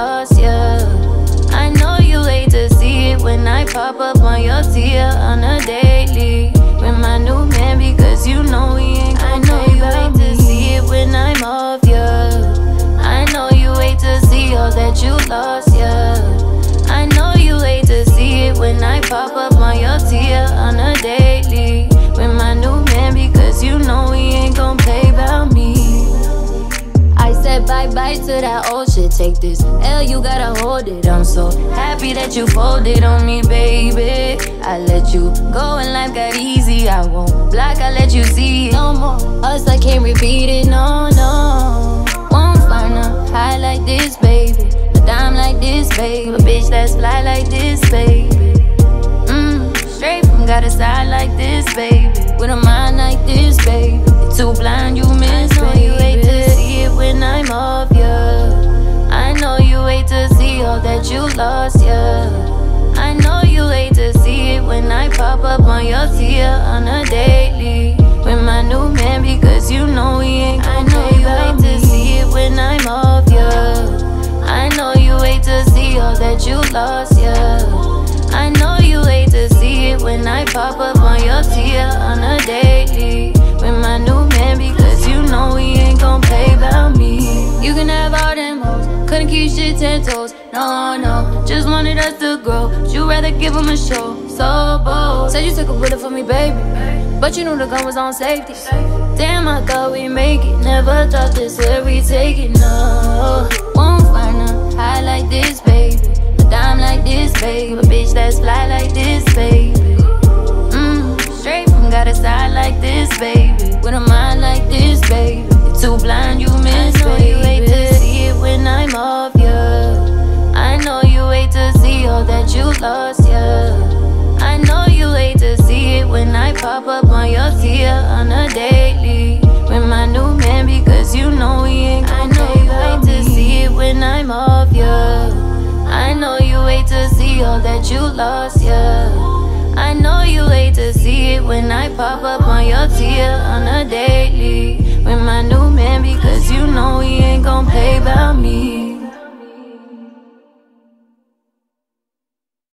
you lost, yeah. I know you hate to see it when I pop up on your tier on a daily with my new man because you know he ain't I know you hate to see it when I'm off you. I know you hate to see all that you lost, to that old shit. Take this L, you gotta hold it. I'm so happy that you folded on me, baby. I let you go and life got easy. I won't block, I let you see no more. Us, I can't repeat it, no, no. Won't find a high like this, baby. A dime like this, baby. A bitch that's fly like this, baby. Mmm, straight from got a side like this, baby. With a mind like this, baby. Too blind, you miss, baby. Lost, yeah. I know you hate to see it when I pop up on your tier on a daily with my new man because you know he ain't gon' I know you hate to see it when I'm off, yeah. I know you hate to see all that you lost, yeah. I know you hate to see it when I pop up on your tier on a daily with my new man because you know he ain't gon' play about me. You can have all them hoes, couldn't keep shit ten toes. No, no, just wanted us to grow. But you rather give him a show, so bold. Said you took a bullet for me, baby, but you knew the gun was on safety. Damn, I thought we make it. Never thought this where we take it. No, won't find a high like this, baby. A dime like this, baby. A bitch that's fly like this, baby. Mmm, straight from got a side like this, baby. With a mind like this, baby. Too blind, you lost, yeah. I know you hate to see it when I pop up on your tier on a daily with my new man because you know he ain't gon' I know you hate to see it when I'm off, yeah. I know you hate to see all that you lost, yeah. I know you hate to see it when I pop up on your on a daily with my new man because you know he ain't gon' play about me.